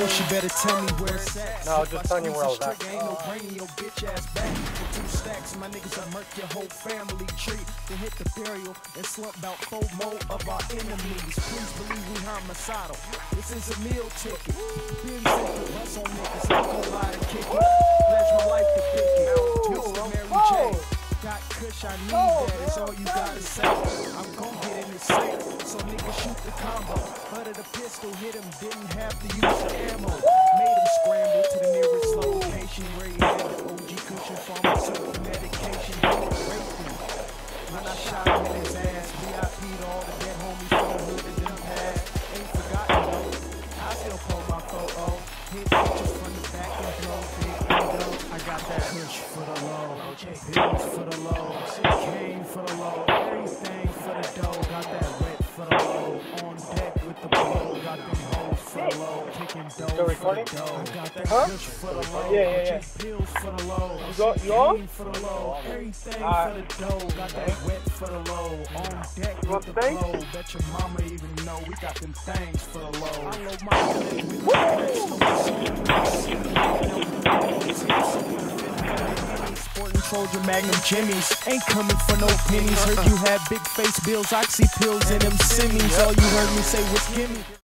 you better tell me where it's at. No, I was just telling you where I was at. Ain't no bringing your bitch ass back. For two stacks, my niggas will murk your whole family tree. Then hit the burial and slump about four more of our enemies. Please believe we homicidal. This is a meal ticket. Been sent to bus on niggas, I'm gonna lie to kick it. Pledge my life to pick it. Mr. Mary J. Got kush, I need that. It's all you gotta say. I'm gon' get in the safe. So niggas shoot the combo. Butter the pistol, hit him, didn't have to use the ammo. Made him scramble to the nearest location where he had the OG cushion pharmaceutical medication. When I shot him in his ass, VIP to all the dead homies from hood that didn't pass. Ain't forgotten though. I still pull my photo. Hit pictures from the back and blow big window. I got that push for the low. Pills for the low. Cocaine for the low. Everything Still the recording? Huh? Yeah, yeah, yeah. You go- you on? Alright. You want clip with the Sporting Trojan Magnum Jimmys. Ain't coming for no pennies. Heard you had big face bills, oxy pills, and them simmies. All you heard me say was gimme.